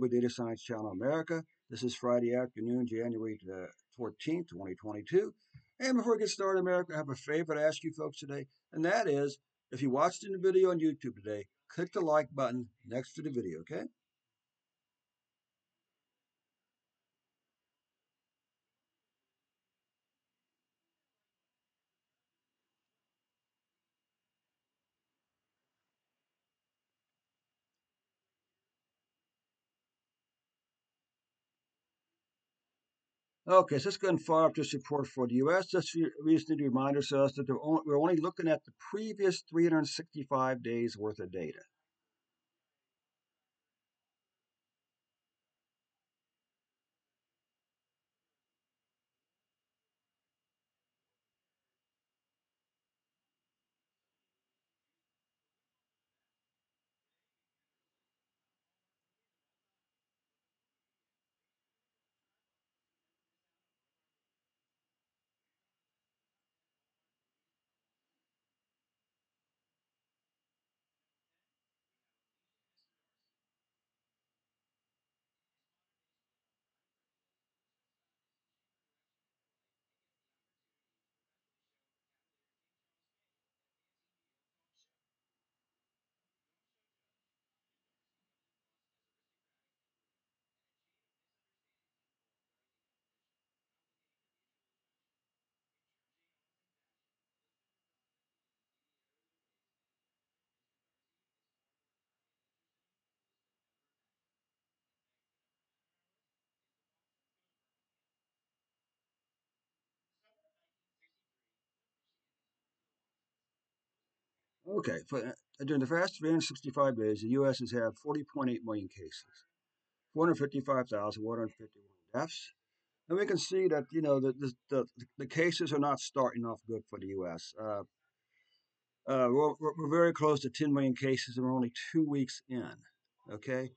with Data Science Channel America. This is Friday afternoon, January the 14th, 2022. And before we get started, America, I have a favor to ask you folks today, and that is if you watched the video on YouTube today, click the like button next to the video, okay? Okay, so let's go and fire up report for the U.S. Just recently to remind ourselves that only, we're only looking at the previous 365 days worth of data. Okay, for, uh, during the past 365 days, the U.S. has had 40.8 million cases, 455,151 deaths. And we can see that, you know, the, the, the, cases are not starting off good for the U.S. Uh, uh, we're, we're, very close to 10 million cases, and we're only two weeks in, okay?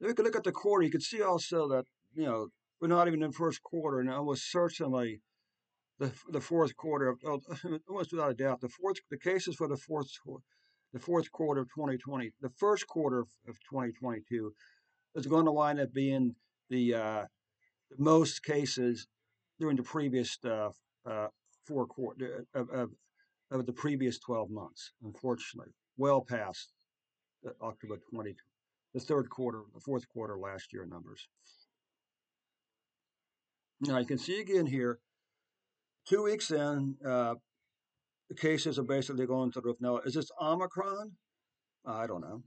If we could look at the quarter, you can see also that, you know, we're not even in the first quarter, and almost certainly the the fourth quarter of almost without a doubt the fourth the cases for the fourth the fourth quarter of 2020 the first quarter of 2022 is going to wind up being the, uh, most cases during the previous uh, uh, four quarter of, of, of, the previous 12 months unfortunately well past October 20 the third quarter the fourth quarter last year numbers. Now you can see again here two weeks in, uh, the cases are basically going to the roof. Now, is this Omicron? I don't know.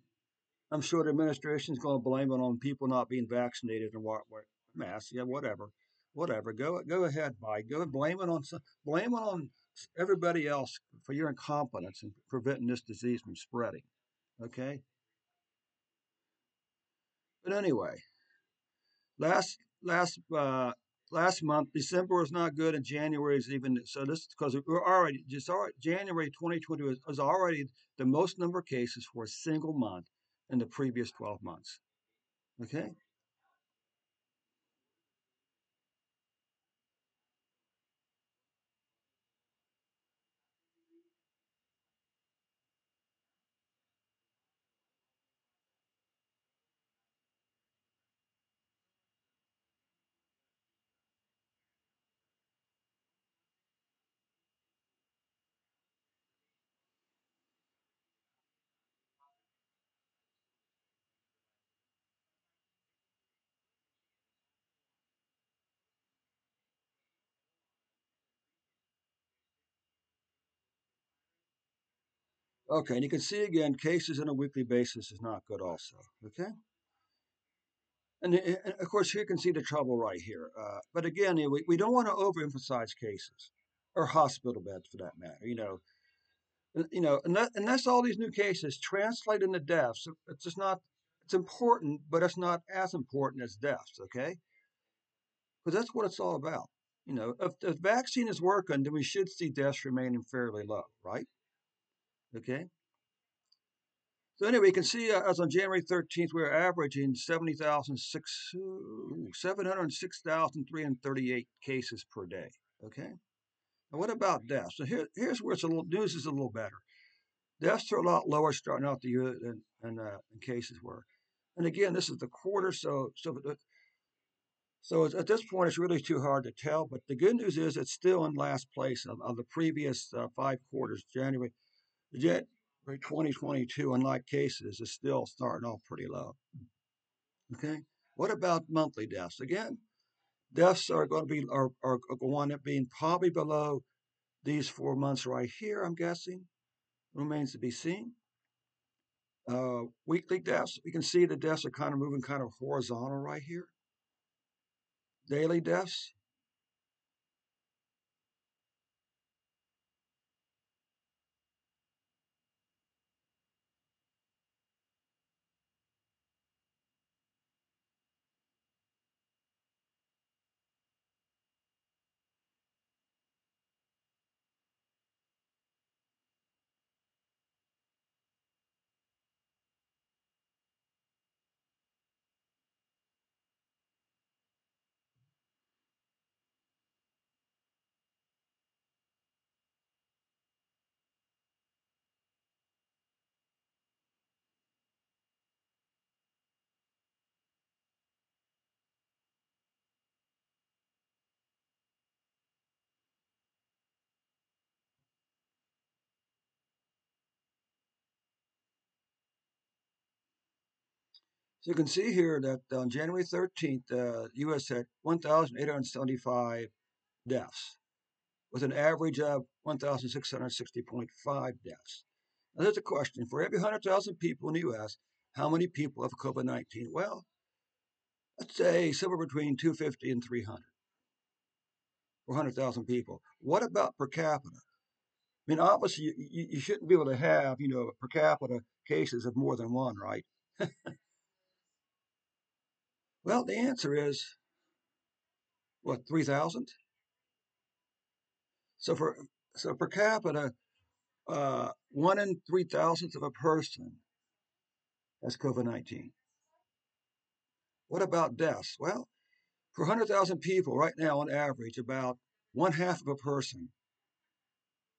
I'm sure the administration is going to blame it on people not being vaccinated and what, what mass. Yeah, whatever, whatever. Go go ahead, Mike. Go blame it on blame it on everybody else for your incompetence in preventing this disease from spreading. Okay. But anyway, last last uh, last month. December was not good, and January is even so. This because we're already just already January 2020 was, was already the most number of cases for a single month in the previous 12 months. Okay. Okay, and you can see again, cases on a weekly basis is not good also, okay? And, and of course, here you can see the trouble right here. Uh, but again, we, we don't want to overemphasize cases or hospital beds for that matter, you know. You know, and that's all these new cases translate into deaths. It's just not, it's important, but it's not as important as deaths, okay? Because that's what it's all about. You know, if the vaccine is working, then we should see deaths remaining fairly low, right? Okay. So anyway, you can see uh, as on January 13th, we are averaging 706,338 cases per day. Okay. Now what about deaths? So here, here's where it's a little news is a little better. Deaths are a lot lower starting out the year than, than, uh, than cases were. And again, this is the quarter, so so so at this point, it's really too hard to tell. But the good news is it's still in last place of, of the previous uh, five quarters. January, January 2022, unlike cases, is still starting off pretty low. Okay. What about monthly deaths? Again, deaths are going to be are, are going up being probably below these four months right here. I'm guessing remains to be seen. Uh, weekly deaths, we can see the deaths are kind of moving kind of horizontal right here. Daily deaths, So you can see here that on January 13th, the uh, U.S. had 1,875 deaths, with an average of 1,660.5 deaths. Now, there's a question for every 100,000 people in the U.S., how many people have COVID 19? Well, let's say somewhere between 250 and 300 for 100,000 people. What about per capita? I mean, obviously, you, you, shouldn't be able to have, you know, per capita cases of more than one, right? Well, the answer is what, 3,000? So for so per capita, uh, one in three thousandth of a person has COVID 19. What about deaths? Well, for 100,000 people right now, on average, about one half of a person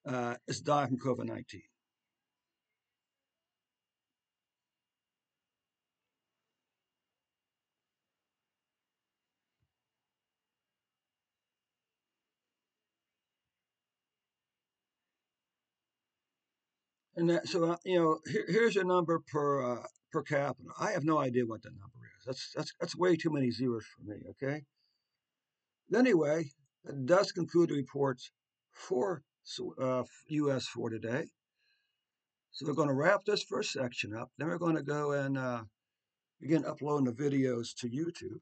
uh, is dying from COVID 19. And that, so, uh, you know, here, here's a number per uh, per capita. I have no idea what that number is. That's that's that's way too many zeros for me. Okay. Anyway, that does conclude the reports for uh, U.S. for today. So we're going to wrap this first section up. Then we're going to go and uh, begin uploading the videos to YouTube.